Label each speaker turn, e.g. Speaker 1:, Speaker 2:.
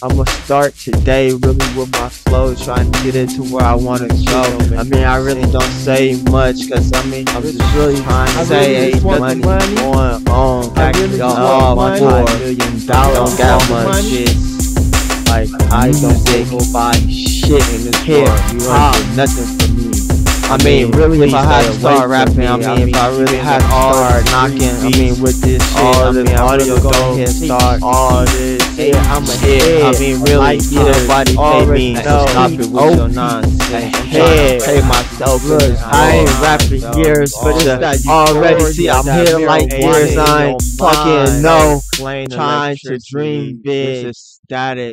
Speaker 1: I'ma start today really with my flow, trying to get it to where I wanna go. I mean, I really don't say much, cause I mean, I'm just really trying to
Speaker 2: I
Speaker 1: say
Speaker 2: really
Speaker 1: ain't
Speaker 2: just want
Speaker 1: money going on.
Speaker 2: I really
Speaker 1: Got all my million dollars, don't got much
Speaker 2: money.
Speaker 1: shit. Like, I don't take buy shit in this
Speaker 2: Here.
Speaker 1: You ain't nothing for me. I mean, really, if I had to start rapping, I mean, if I really had to start knocking, I mean, with this shit, I mean, I really go ahead and start all this shit. I'm a head. I mean, really,
Speaker 2: Like,
Speaker 1: everybody pay me.
Speaker 2: know.
Speaker 1: Stop it with your nonsense. I'm trying
Speaker 2: Head.
Speaker 1: to pay myself.
Speaker 2: Look, I ain't rapping years, but you
Speaker 1: already see I'm here like years. I ain't fucking
Speaker 2: no.
Speaker 1: Trying to dream big.
Speaker 2: Static.